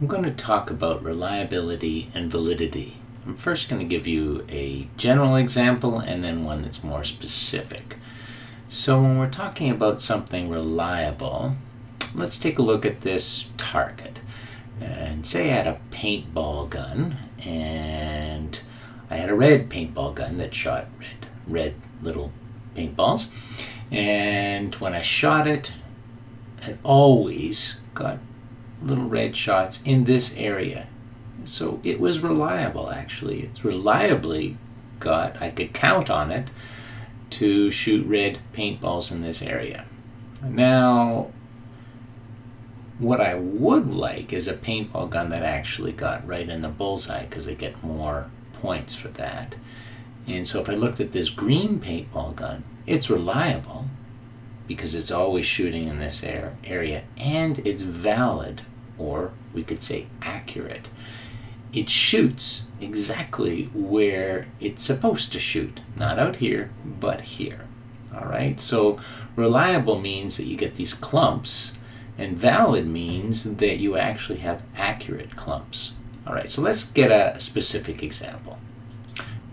I'm going to talk about reliability and validity. I'm first going to give you a general example and then one that's more specific. So when we're talking about something reliable, let's take a look at this target. And say I had a paintball gun and I had a red paintball gun that shot red, red little paintballs. And when I shot it, it always got little red shots in this area. So it was reliable actually. It's reliably got, I could count on it to shoot red paintballs in this area. Now, what I would like is a paintball gun that actually got right in the bullseye because I get more points for that. And so if I looked at this green paintball gun, it's reliable because it's always shooting in this area and it's valid or we could say accurate. It shoots exactly where it's supposed to shoot, not out here, but here. All right, so reliable means that you get these clumps, and valid means that you actually have accurate clumps. All right, so let's get a specific example.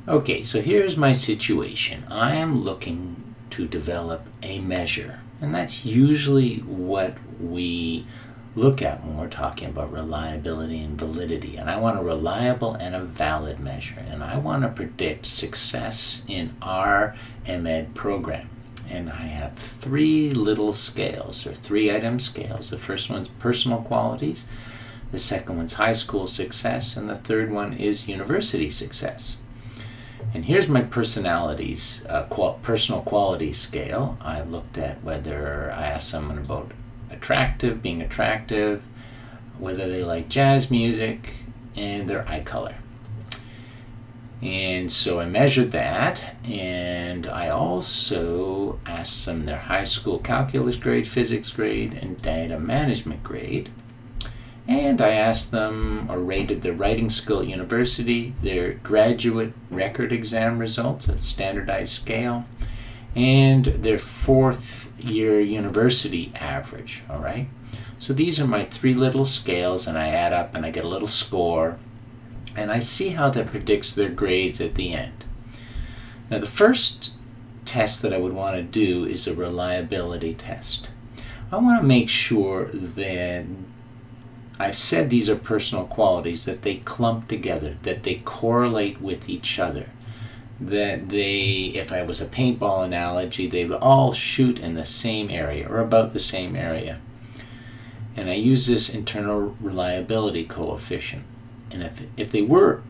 Okay, so here's my situation. I am looking to develop a measure, and that's usually what we look at when we're talking about reliability and validity. And I want a reliable and a valid measure. And I want to predict success in our MEd program. And I have three little scales, or three item scales. The first one's personal qualities, the second one's high school success, and the third one is university success. And here's my personalities, uh, qual personal quality scale. I looked at whether I asked someone about attractive, being attractive, whether they like jazz music, and their eye color. And so I measured that, and I also asked them their high school calculus grade, physics grade, and data management grade. And I asked them or rated their writing skill at university, their graduate record exam results at standardized scale, and their fourth year university average, all right? So these are my three little scales and I add up and I get a little score and I see how that predicts their grades at the end. Now the first test that I would want to do is a reliability test. I want to make sure that I've said these are personal qualities, that they clump together, that they correlate with each other that they, if I was a paintball analogy, they would all shoot in the same area or about the same area. And I use this internal reliability coefficient. And if, if they were,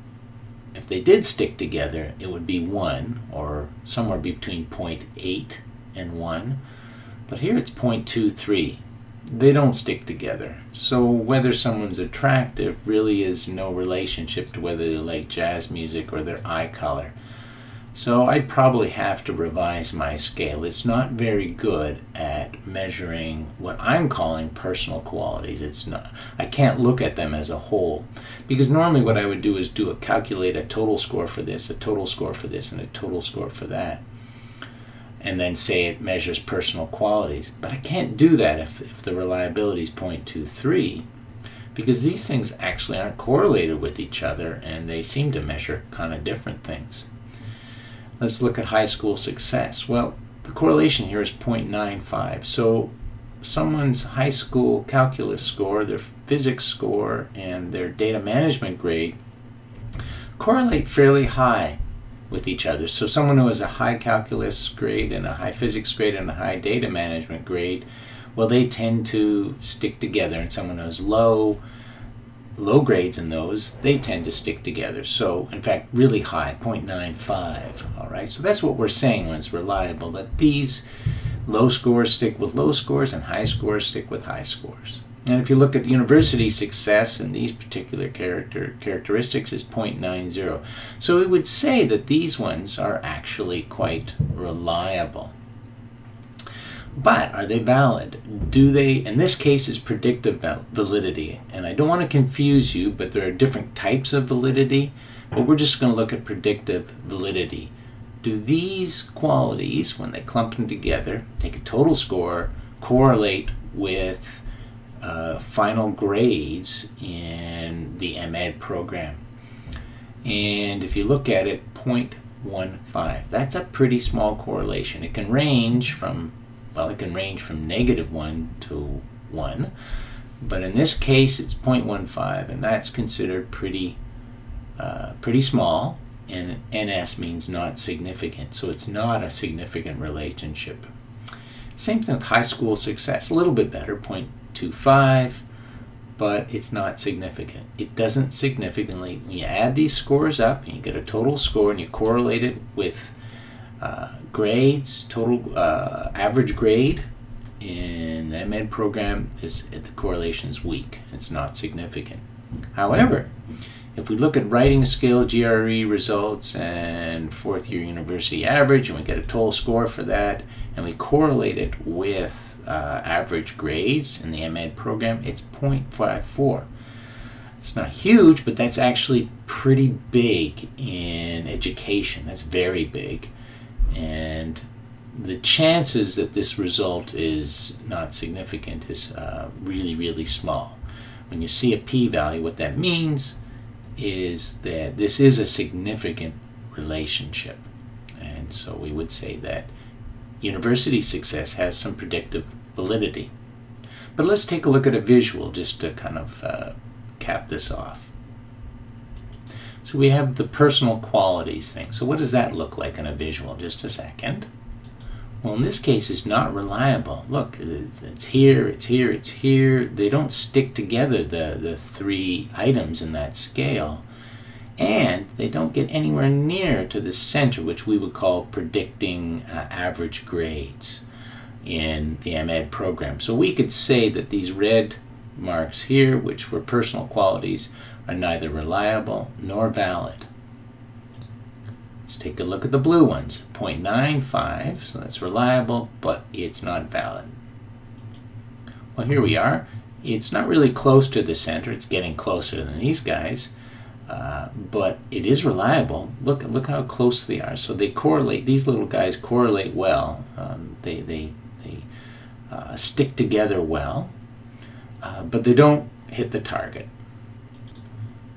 if they did stick together, it would be 1 or somewhere between 0.8 and 1. But here it's 0.23. They don't stick together. So whether someone's attractive really is no relationship to whether they like jazz music or their eye color. So I'd probably have to revise my scale. It's not very good at measuring what I'm calling personal qualities. It's not I can't look at them as a whole because normally what I would do is do a calculate a total score for this, a total score for this and a total score for that. And then say it measures personal qualities. But I can't do that if, if the reliability is 0.23 because these things actually aren't correlated with each other and they seem to measure kind of different things. Let's look at high school success. Well, the correlation here is 0.95. So someone's high school calculus score, their physics score, and their data management grade correlate fairly high with each other. So someone who has a high calculus grade and a high physics grade and a high data management grade, well, they tend to stick together. And someone who has low low grades in those, they tend to stick together. So, in fact, really high, 0.95. All right, so that's what we're saying when it's reliable, that these low scores stick with low scores and high scores stick with high scores. And if you look at university success and these particular character characteristics is 0.90. So it would say that these ones are actually quite reliable. But are they valid? Do they, in this case, is predictive validity. And I don't want to confuse you, but there are different types of validity. But we're just going to look at predictive validity. Do these qualities, when they clump them together, take a total score, correlate with uh, final grades in the MEd program. And if you look at it, 0.15. That's a pretty small correlation. It can range from, well, it can range from negative 1 to 1. But in this case, it's 0.15, and that's considered pretty, uh, pretty small. And NS means not significant, so it's not a significant relationship. Same thing with high school success, a little bit better, 0.25 but it's not significant. It doesn't significantly, when you add these scores up, and you get a total score and you correlate it with uh, grades, total uh, average grade in the MEd program, is the correlation is weak. It's not significant. However, if we look at writing skill, GRE results, and fourth year university average, and we get a total score for that, and we correlate it with uh, average grades in the MEd program, it's 0.54. It's not huge, but that's actually pretty big in education. That's very big. And the chances that this result is not significant is uh, really, really small. When you see a p-value, what that means is that this is a significant relationship. And so we would say that university success has some predictive validity. But let's take a look at a visual just to kind of uh, cap this off. So we have the personal qualities thing. So what does that look like in a visual? Just a second. Well, in this case, it's not reliable. Look, it's, here, it's here, it's here. They don't stick together, the, the three items in that scale. And they don't get anywhere near to the center, which we would call predicting uh, average grades in the MEd program. So we could say that these red marks here, which were personal qualities, are neither reliable nor valid. Let's take a look at the blue ones. 0.95, so that's reliable, but it's not valid. Well, here we are. It's not really close to the center. It's getting closer than these guys. Uh, but it is reliable. Look, look how close they are. So they correlate. These little guys correlate well. Um, they, they uh, stick together well, uh, but they don't hit the target.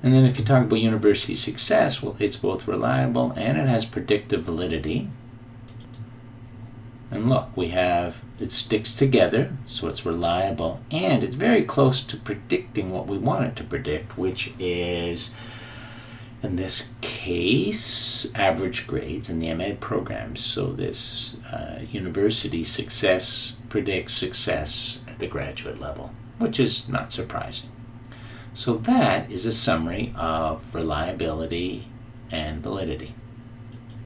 And then if you talk about university success, well, it's both reliable and it has predictive validity. And look, we have, it sticks together, so it's reliable, and it's very close to predicting what we want it to predict, which is in this case, average grades in the MEd programs. So this uh, university success predicts success at the graduate level, which is not surprising. So that is a summary of reliability and validity.